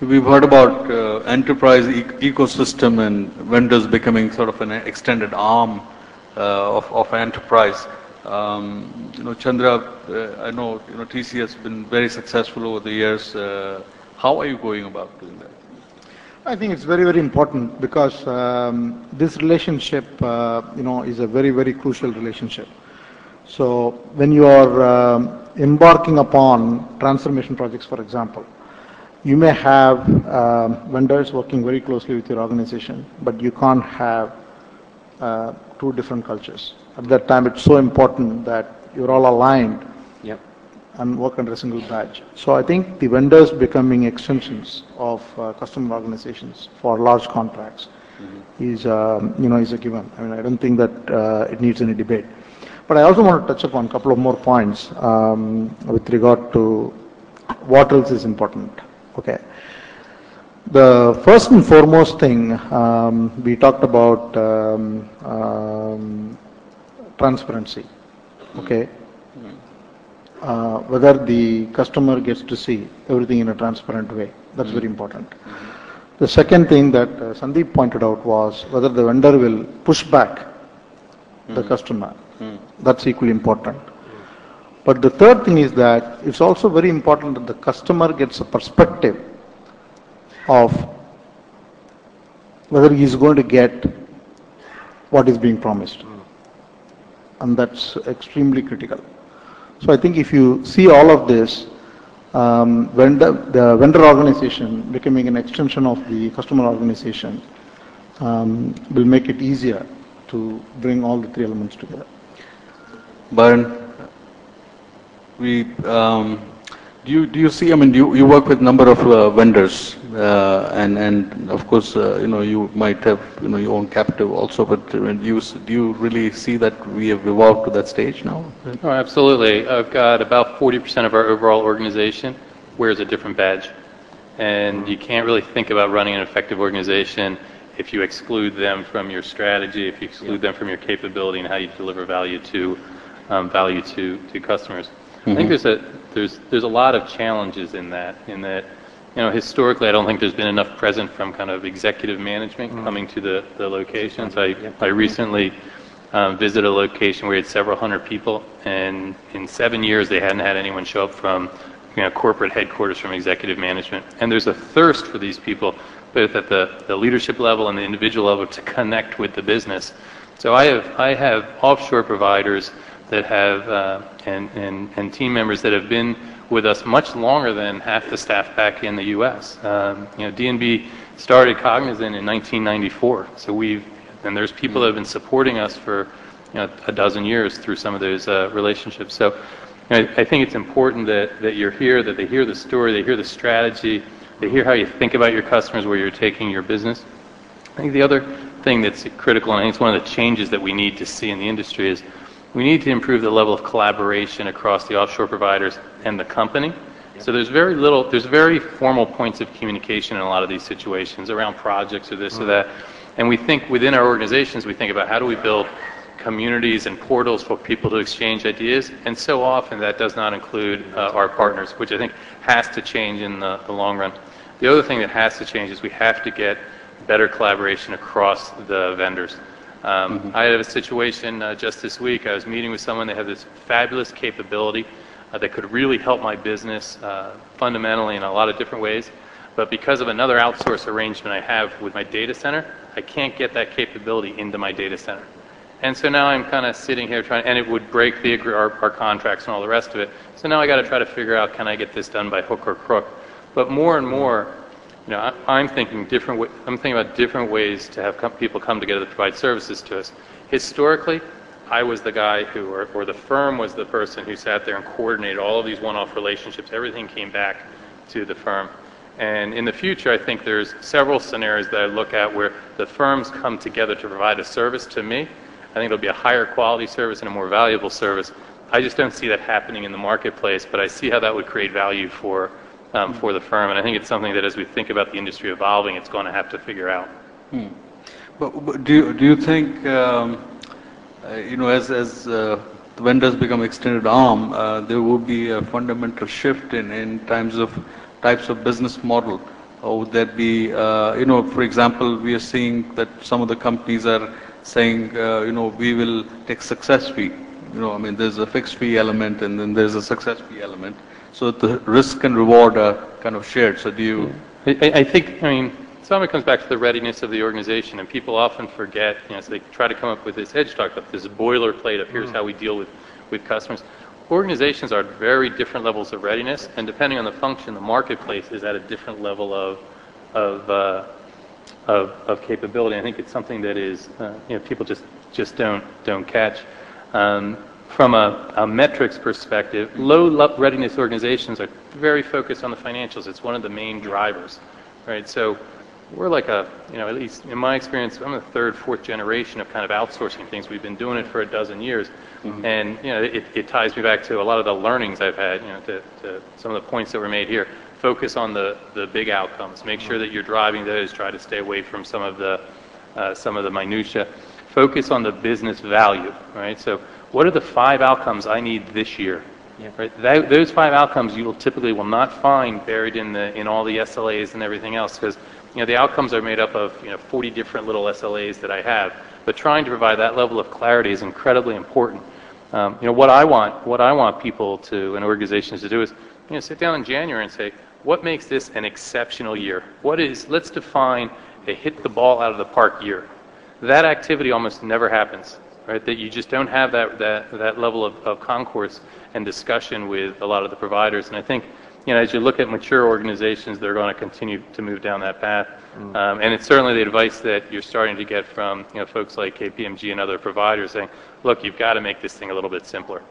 We've heard about uh, enterprise e ecosystem and vendors becoming sort of an extended arm uh, of, of enterprise. Um, you know, Chandra, uh, I know, you know, TCS has been very successful over the years. Uh, how are you going about doing that? I think it's very, very important because um, this relationship, uh, you know, is a very, very crucial relationship. So when you are um, embarking upon transformation projects, for example, you may have uh, vendors working very closely with your organization, but you can't have uh, two different cultures. At that time, it's so important that you're all aligned Yep. and work under a single badge. So I think the vendors becoming extensions of uh, customer organizations for large contracts is, um, you know, is a given. I mean, I don't think that uh, it needs any debate. But I also want to touch upon a couple of more points um, with regard to what else is important. Okay. The first and foremost thing, um, we talked about um, um, transparency. Okay. Uh, whether the customer gets to see everything in a transparent way. That's very important. The second thing that uh, Sandeep pointed out was whether the vendor will push back the customer. That's equally important. But the third thing is that it's also very important that the customer gets a perspective of whether he is going to get what is being promised. And that's extremely critical. So I think if you see all of this, um, vendor, the vendor organization becoming an extension of the customer organization um, will make it easier to bring all the three elements together. Byron, we, um, do you, do you see, I mean, you, you work with a number of uh, vendors, uh, and, and of course, uh, you know, you might have, you know, your own captive also, but uh, do you, do you really see that we have evolved to that stage now? Oh, absolutely. I've got about 40% of our overall organization wears a different badge. And you can't really think about running an effective organization if you exclude them from your strategy, if you exclude them from your capability and how you deliver value to, um, value to, to customers. I think there's a, there's, there's a lot of challenges in that, in that, you know, historically, I don't think there's been enough present from kind of executive management coming to the, the locations. I, I recently um, visited a location where we had several hundred people, and in seven years, they hadn't had anyone show up from, you know, corporate headquarters from executive management. And there's a thirst for these people, both at the, the leadership level and the individual level, to connect with the business. So I have, I have offshore providers that have, uh, and, and, and team members that have been with us much longer than half the staff back in the U.S. Um, you know, D&B started Cognizant in 1994, so we've, and there's people that have been supporting us for, you know, a dozen years through some of those uh, relationships. So you know, I think it's important that, that you're here, that they hear the story, they hear the strategy, they hear how you think about your customers, where you're taking your business. I think the other thing that's critical, and I think it's one of the changes that we need to see in the industry, is we need to improve the level of collaboration across the offshore providers and the company. So there's very little, there's very formal points of communication in a lot of these situations around projects or this or that. And we think within our organizations, we think about how do we build communities and portals for people to exchange ideas. And so often that does not include uh, our partners, which I think has to change in the, the long run. The other thing that has to change is we have to get better collaboration across the vendors. Um, I had a situation uh, just this week. I was meeting with someone that had this fabulous capability uh, that could really help my business uh, fundamentally in a lot of different ways. But because of another outsource arrangement I have with my data center, I can't get that capability into my data center. And so now I'm kind of sitting here trying, and it would break the our, our contracts and all the rest of it. So now I got to try to figure out can I get this done by hook or crook. But more and more, you know, I, I'm thinking different. I'm thinking about different ways to have com- people come together to provide services to us. Historically, I was the guy who, or, or the firm was the person who sat there and coordinated all of these one-off relationships. Everything came back to the firm. And in the future, I think there's several scenarios that I look at where the firms come together to provide a service to me. I think it'll be a higher quality service and a more valuable service. I just don't see that happening in the marketplace, but I see how that would create value for, um, for the firm. And I think it's something that as we think about the industry evolving, it's going to have to figure out. But, but do you, do you think, um, uh, you know, as, as uh, the vendors become extended arm, uh, there will be a fundamental shift in, in terms of types of business model Or would that be, uh, you know, for example, we are seeing that some of the companies are saying, uh, you know, we will take success fee. You know, I mean, there's a fixed fee element and then there's a success fee element. So the risk and reward are kind of shared. So do you, I, I think, I mean, some of it comes back to the readiness of the organization, and people often forget, you know, so they try to come up with this edge talk, up this boilerplate of here's how we deal with, with customers. Organizations are at very different levels of readiness, and depending on the function, the marketplace is at a different level of, of, uh, of, of capability. I think it's something that is, uh, you know, people just, just don't, don't catch. Um, From a, a metrics perspective, low readiness organizations are very focused on the financials. It's one of the main drivers, right? So we're like a, you know, at least in my experience, I'm the third, fourth generation of kind of outsourcing things. We've been doing it for a dozen years. And, you know, it, it ties me back to a lot of the learnings I've had, you know, to, to some of the points that were made here. Focus on the, the big outcomes. Make sure that you're driving those. Try to stay away from some of the, uh, some of the minutia. Focus on the business value, right? So what are the five outcomes I need this year? Yeah. Right? Tho- those five outcomes you will typically will not find buried in the, in all the SLAs and everything else because, you know, the outcomes are made up of, you know, 40 different little SLAs that I have. But trying to provide that level of clarity is incredibly important. Um, you know, what I want, what I want people to, and organizations to do is, you know, sit down in January and say, what makes this an exceptional year? What is, let's define a hit the ball out of the park year. That activity almost never happens, right? That you just don't have that, that, that level of, of concourse and discussion with a lot of the providers. And I think, you know, as you look at mature organizations, they're going to continue to move down that path. Um, and it's certainly the advice that you're starting to get from, you know, folks like KPMG and other providers saying, look, you've got to make this thing a little bit simpler.